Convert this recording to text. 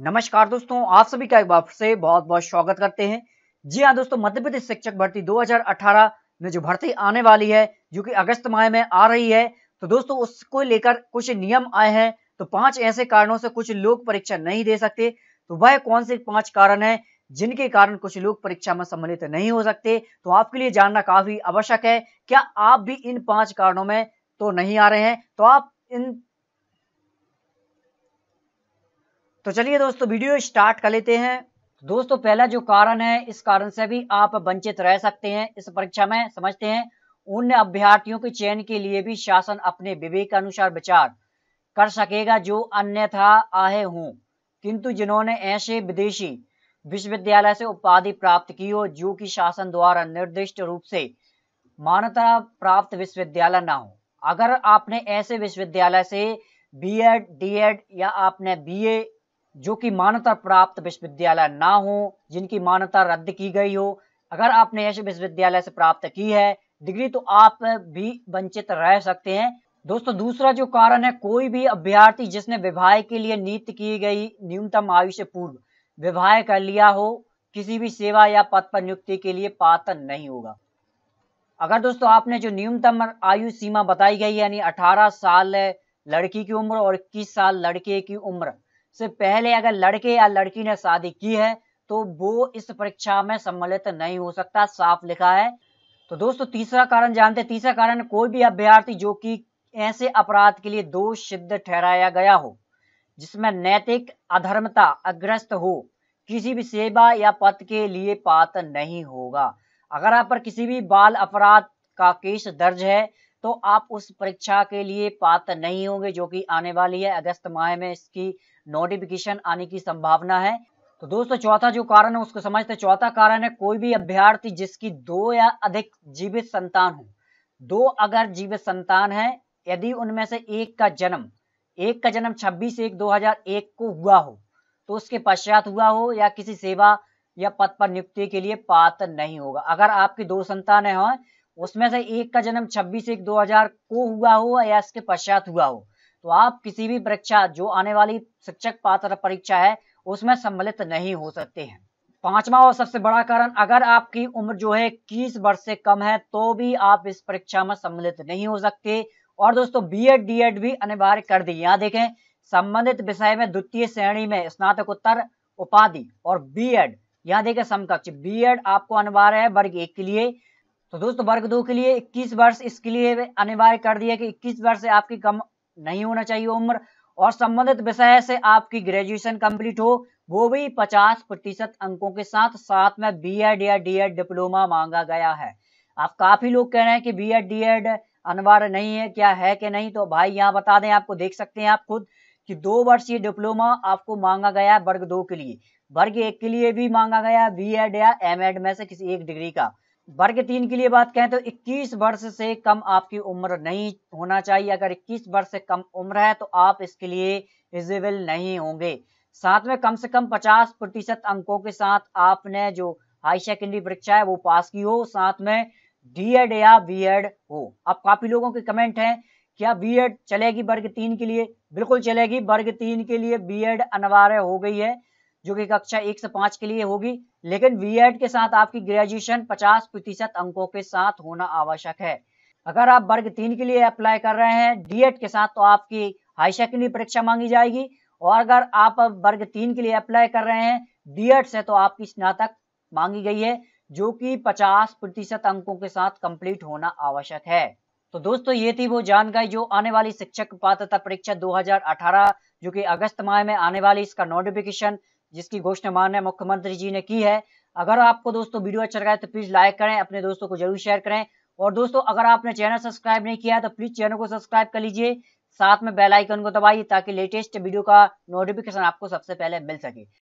नमस्कार दोस्तों, आप सभी का एक बार से बहुत बहुत स्वागत करते हैं। जी हाँ दोस्तों मध्य प्रदेश शिक्षक भर्ती 2018 में जो भर्ती आने वाली है, जो कि अगस्त माह में आ रही है तो दोस्तों उसको लेकर कुछ नियम आए हैं तो पाँच ऐसे कारणों से कुछ लोग परीक्षा नहीं दे सकते तो वह कौन से पाँच कारण है, जिनके कारण कुछ लोग परीक्षा में सम्मिलित नहीं हो सकते तो आपके लिए जानना काफ़ी आवश्यक है। क्या आप भी इन पाँच कारणों में तो नहीं आ रहे हैं? तो आप इन तो चलिए दोस्तों वीडियो स्टार्ट कर लेते हैं। दोस्तों पहला जो कारण है इस कारण से भी आप वंचित रह सकते हैं। इस परीक्षा में समझते हैं उन अभ्यर्थियों के चयन के लिए भी शासन अपने विवेक अनुसार विचार कर सकेगा जो अन्यथा आए हों। किंतु जिन्होंने ऐसे विदेशी विश्वविद्यालय से उपाधि प्राप्त की हो जो कि शासन द्वारा निर्दिष्ट रूप से मान्यता प्राप्त विश्वविद्यालय ना हो। अगर आपने ऐसे विश्वविद्यालय से बीएड, डीएड या आपने बीए जो कि मान्यता प्राप्त विश्वविद्यालय ना हो, जिनकी मान्यता रद्द की गई हो, अगर आपने ऐसे विश्वविद्यालय से प्राप्त की है, डिग्री तो आप भी वंचित रह सकते हैं। दोस्तों, दूसरा जो कारण है, कोई भी अभ्यर्थी जिसने विवाह के लिए नियुक्त की गई न्यूनतम आयु से पूर्व विवाह कर लिया हो, किसी भी सेवा या पद पर नियुक्ति के लिए पात्र नहीं होगा। अगर दोस्तों आपने जो न्यूनतम आयु सीमा बताई गई यानी 18 साल लड़की की उम्र और 21 साल लड़के की उम्र से पहले अगर लड़के या लड़की ने शादी की है तो वो इस परीक्षा में सम्मिलित नहीं हो सकता, साफ़ लिखा है। तो दोस्तों, तीसरा कारण जानते तीसरा कारण कोई भी अभ्यर्थी जो कि ऐसे अपराध के लिए दोष सिद्ध ठहराया गया हो, जिसमें नैतिक अधर्मता अग्रस्त हो, किसी भी सेवा या पद के लिए पात्र नहीं होगा। अगर आप पर किसी भी बाल अपराध का केस दर्ज है तो आप उस परीक्षा के लिए पात्र नहीं होंगे, जो कि आने वाली है अगस्त माह में इसकी नोटिफिकेशन आने की संभावना है। तो दोस्तों, चौथा जो कारण है, उसको समझते चौथा कारण है, कोई भी अभ्यर्थी जिसकी दो या अधिक जीवित संतान हो, दो अगर जीवित संतान है, यदि उनमें से एक का जन्म, एक का जन्म 26 एक 2001 को हुआ हो तो उसके पश्चात हुआ हो या किसी सेवा या पद पर नियुक्ति के लिए पात्र नहीं होगा। अगर आपकी दो संतान हो उसमें से एक का जन्म 26 एक 2000 को हुआ हो या इसके पश्चात हुआ हो। तो आप किसी भी परीक्षा, जो आने वाली शिक्षक पात्र परीक्षा है, उसमें सम्मिलित नहीं हो सकते हैं। पांचवा और सबसे बड़ा कारण, अगर आपकी उम्र जो है इक्कीस वर्ष से कम है तो भी आप इस परीक्षा में सम्मिलित नहीं हो सकते। और दोस्तों बी एड डी एड भी अनिवार्य कर दी। यहाँ देखें संबंधित विषय में द्वितीय श्रेणी में स्नातकोत्तर, उपाधि और बी एड यहाँ देखें समकक्ष। बी एड आपको अनिवार्य है वर्ग एक के लिए। तो दोस्तों, वर्ग दो के लिए 21 वर्ष इसके लिए अनिवार्य कर दिया कि 21 वर्ष से आपकी कम नहीं होना चाहिए उम्र और संबंधित विषय से आपकी ग्रेजुएशन कंप्लीट हो, वो भी 50 प्रतिशत अंकों के साथ। साथ में बी एड या डी एड डिप्लोमा मांगा गया है। आप काफ़ी लोग कह रहे हैं कि बी एड डी एड अनिवार्य नहीं है, क्या है कि नहीं? तो भाई, यहाँ बता दें, आपको देख सकते हैं आप खुद कि दो वर्षीय डिप्लोमा आपको मांगा गया है वर्ग दो के लिए। वर्ग एक के लिए भी मांगा गया बी एड या एम एड में से किसी एक डिग्री का। वर्ग तीन के लिए बात कहें तो 21 वर्ष से कम आपकी उम्र नहीं होना चाहिए। अगर 21 वर्ष से कम उम्र है तो आप इसके लिए एलिजिबल नहीं होंगे। साथ में कम से कम 50 प्रतिशत अंकों के साथ आपने जो हाई सेकेंडरी परीक्षा है वो पास की हो। साथ में डी एड या बी एड हो। अब काफ़ी लोगों के कमेंट हैं, क्या बी एड चलेगी वर्ग तीन के लिए? बिल्कुल चलेगी। वर्ग तीन के लिए बी एड अनिवार्य हो गई है। जो कि कक्षा एक से पाँच के लिए होगी। लेकिन बी के साथ आपकी ग्रेजुएशन पचास प्रतिशत अंकों के साथ होना आवश्यक है। अगर आप वर्ग तीन के लिए अप्लाई कर रहे हैं डी के साथ तो आपकी हाई सेकेंडरी परीक्षा मांगी जाएगी। और अगर आप वर्ग तीन के लिए अप्लाई कर रहे हैं डी से तो आपकी स्नातक मांगी गई है, जो कि 50 प्रतिशत अंकों के साथ कंप्लीट होना आवश्यक है। तो दोस्तों, ये थी वो जानकारी जो आने वाली शिक्षक पात्रता परीक्षा 2018 जो कि अगस्त माह में आने वाली, इसका नोटिफिकेशन जिसकी घोषणा माननीय मुख्यमंत्री जी ने की है। अगर आपको दोस्तों वीडियो अच्छा लगा है तो प्लीज़ लाइक करें, अपने दोस्तों को ज़रूर शेयर करें। और दोस्तों, अगर आपने चैनल सब्सक्राइब नहीं किया है तो प्लीज़ चैनल को सब्सक्राइब कर लीजिए। साथ में बेल आइकन को दबाइए ताकि लेटेस्ट वीडियो का नोटिफिकेशन आपको सबसे पहले मिल सके।